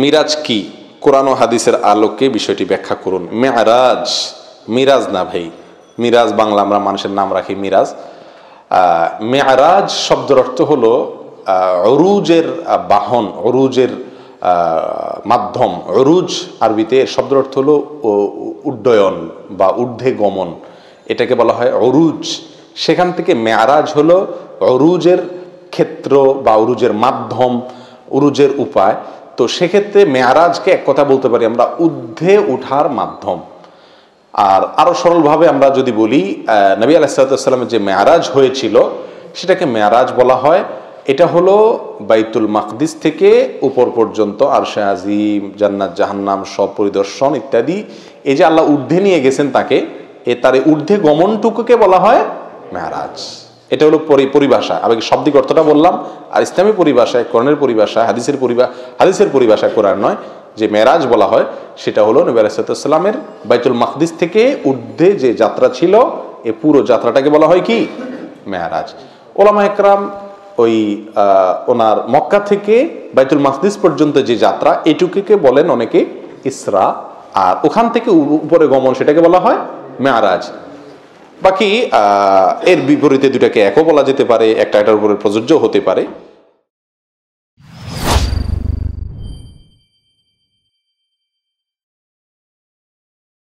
মিরাজ কি? কোরআন হাদিসের আলোকে বিষয়টি ব্যাখ্যা করুন। মেয়ারাজ মিরাজ না ভাই, মিরাজ বাংলা আমরা মানুষের নাম রাখি মিরাজ। মেয়ারাজ শব্দের অর্থ হলো অরুজের বাহন, অরুজের মাধ্যম। অরুজ আরবিতে শব্দের অর্থ হলো উড্ডয়ন বা ঊর্ধ্বে গমন এটাকে বলা হয় অরুজ। সেখান থেকে মেয়ারাজ হলো অরুজের ক্ষেত্র বা অরুজের মাধ্যম উরুজের উপায়। তো সেক্ষেত্রে মেয়ারাজকে এক কথা বলতে পারি, আমরা ঊর্ধ্বে উঠার মাধ্যম। আর আরও সরলভাবে আমরা যদি বলি নবী আলাইসালামের যে মেয়ারাজ হয়েছিল, সেটাকে মেয়ারাজ বলা হয়। এটা হলো বাইতুল মাকদিস থেকে উপর পর্যন্ত আরশে আজিম, জান্নাত, জাহান্নাম সব পরিদর্শন ইত্যাদি। এই যে আল্লাহ ঊর্ধ্বে নিয়ে গেছেন তাকে, এ তার ঊর্ধ্বে গমনটুকুকে বলা হয় মেয়ারাজ। এটা হলো পরি- পরিভাষা। আমি শব্দিক অর্থটা বললাম? আর ইসলামী পরিভাষায়, কোরআনের পরিভাষায় হাদিসের পরিভা, হাদিসের পরিভাষায় কোরআন নয়। যে মেরাজ বলা হয়, সেটা হলো নবী আলাইসালামের বাইতুল মাকদিস থেকে ঊর্ধ্বে যে যাত্রা ছিল, এ পুরো যাত্রাটাকে বলা হয় কি? মেয়ারাজ ওলামা একরাম ওই ওনার মক্কা থেকে বাইতুল মাকদিস পর্যন্ত যে যাত্রা, এটুকুকে বলেন অনেকে ইসরা। আর ওখান থেকে উপরে গমন সেটাকে বলা হয় মেয়ারাজ বাকি এর বিপরীতে দুটাকে একও বলা যেতে পারে একটা এটার উপরে প্রযোজ্য হতে পারে।